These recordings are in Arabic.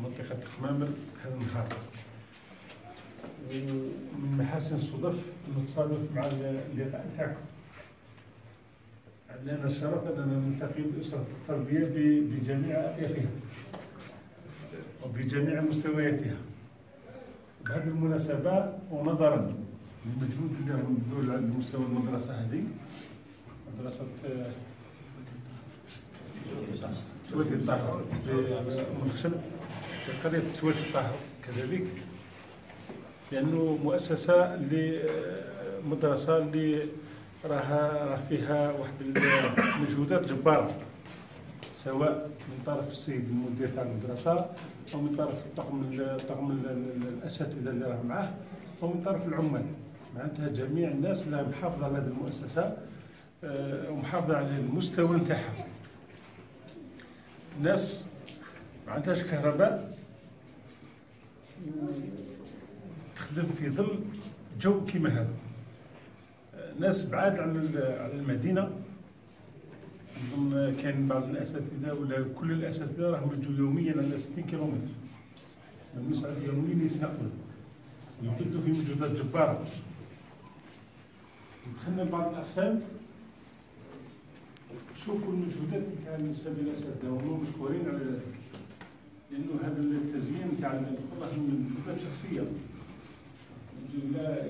منطقة خمامر هذا النهار. ومن محاسن الصدف انه تصادف مع اللقاء نتاعكم. لنا الشرف أننا نلتقي بأسرة التربية بجميع أطيافها وبجميع مستوياتها. بهذه المناسبة ونظرا للمجهود اللي راهم على مستوى المدرسة هذه. مدرسة تواتي الطاهر بمنخشب في قريه تواتي الطاهر كذلك لأنه مؤسسة اللي مدرسة اللي راه راه فيها واحد المجهودات جبارة سواء من طرف السيد المدير تاع المدرسة أو من طرف الطاقم الطاقم الأساتذة اللي راه معاه أو من طرف العمال. معناتها جميع الناس اللي محافظة على هذه المؤسسة آه، ومحافظة على المستوى نتاعها. الناس ما عندهاش كهرباء. تخدم في ظل جو كيما هذا. ناس بعاد عن على المدينة. نظن كاين بعض الأساتذة ولا كل الأساتذة راهم يجوا يوميا على 60 كيلومتر. المسعد يوميا يتنقلوا. يبذلوا في مجهودات جبارة. دخلنا بعض الأقسام. شوفوا المجهودات نتاع الساده الأساتذة وهم مشكورين على ذلك. لأنه هذا التزيين نتاع الخطط من مجهودات شخصيه لا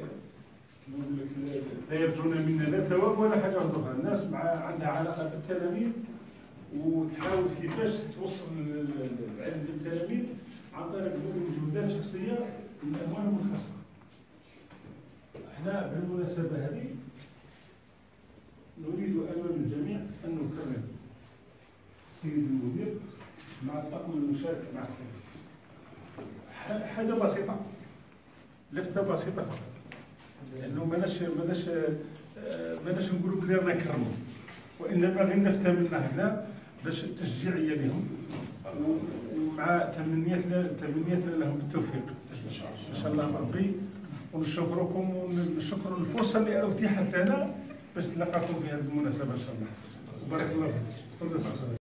لا يرجون منا لا ثواب ولا حاجة أخرى. الناس مع عندها علاقة بالتلاميذ وتحاول كيفاش توصل العلم للتلاميذ عن طريق مجهودات شخصيه من اموالهم الخاصه إحنا بالمناسبة هذه نريد امام الجميع أن نكرم السيد المدير مع الطاقم المشارك معه حاجة بسيطة. لفتة بسيطة فقط. لأنه ماناش ماناش ماناش نقولوا بلي رانا نكرموا وانما غير نفتها منا هنا باش تشجيعيه لهم ومع تمنياتنا تمنياتنا لهم بالتوفيق. إن شاء الله ربي. ونشكركم ونشكر الفرصة اللي اتيحت لنا باش نلقاكم في هذه المناسبة إن شاء الله. بارك الله فيك.